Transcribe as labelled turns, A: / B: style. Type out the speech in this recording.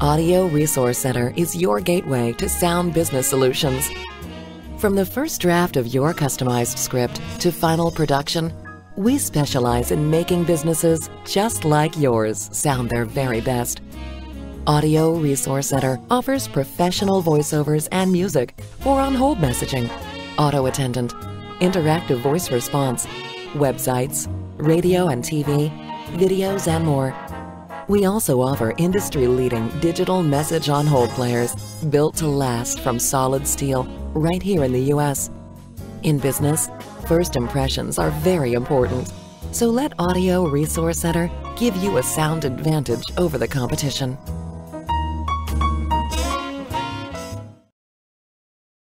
A: Audio Resource Center is your gateway to sound business solutions. From the first draft of your customized script to final production, we specialize in making businesses just like yours sound their very best. Audio Resource Center offers professional voiceovers and music for on hold messaging, auto attendant, interactive voice response, websites, radio and TV, videos, and more. We also offer industry leading digital message on hold players built to last from solid steel right here in the US. In business, first impressions are very important. So let Audio Resource Center give you a sound advantage over the competition.